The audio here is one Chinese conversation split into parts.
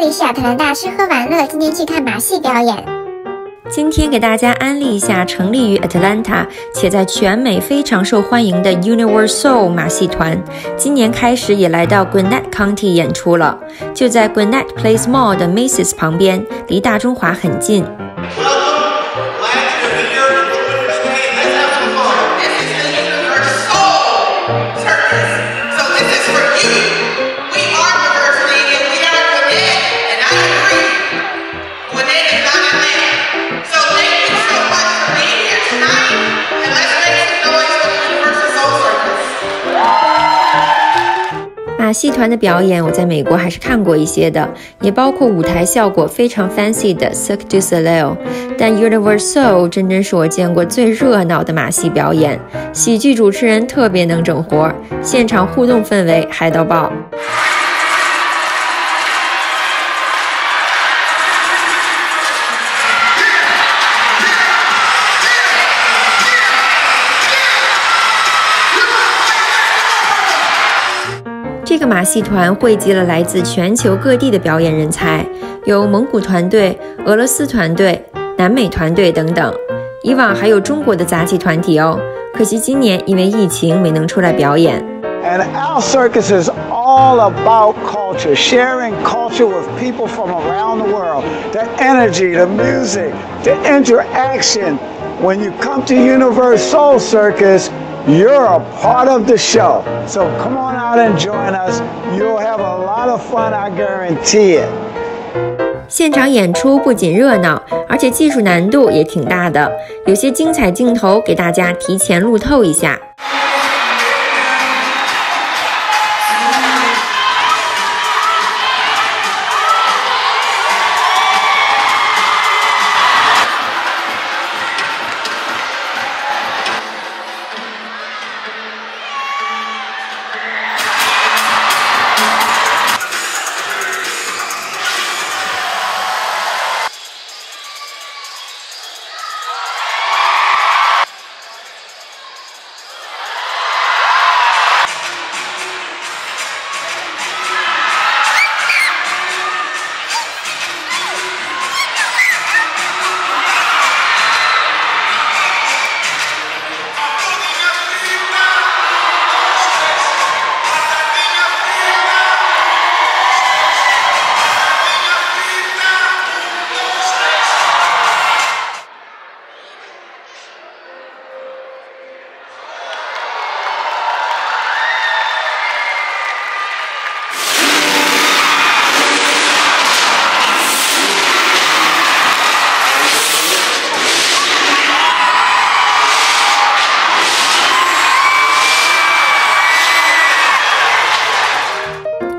这里是亚特兰大吃喝玩乐，今天去看马戏表演。今天给大家安利一下成立于 Atlanta 且在全美非常受欢迎的 Universal 马戏团，今年开始也来到 Gwinnett County 演出了，就在 Gwinnett Place Mall 的 Macy's 旁边，离大中华很近。马戏团的表演，我在美国还是看过一些的，也包括舞台效果非常 fancy 的 Cirque du Soleil。但 Universal 真真是我见过最热闹的马戏表演，喜剧主持人特别能整活，现场互动氛围嗨到爆。这个马戏团汇集了来自全球各地的表演人才，有蒙古团队、俄罗斯团队、南美团队等等。以往还有中国的杂技团体哦，可惜今年因为疫情没能出来表演。And our circus is all about culture, sharing culture with people from around the world. The energy, the music, the interaction. When you come to Universal Circus, you're a part of the show. So come on out and join us. You'll have a lot of fun, I guarantee it. 现场演出不仅热闹，而且技术难度也挺大的，有些精彩镜头给大家提前路透一下。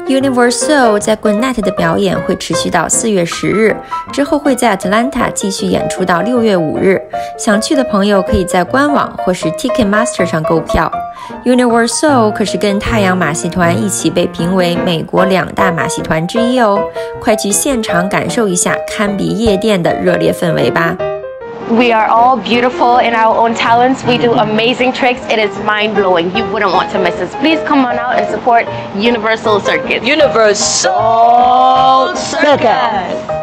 Universal 在 Gwinnett 的表演会持续到四月十日，之后会在 Atlanta 继续演出到六月五日。想去的朋友可以在官网或是 Ticketmaster 上购票。Universal 可是跟太阳马戏团一起被评为美国两大马戏团之一哦！快去现场感受一下堪比夜店的热烈氛围吧！We are all beautiful in our own talents. We do amazing tricks. It is mind blowing. You wouldn't want to miss us. Please come on out and support Universal Circus. Universal Circus.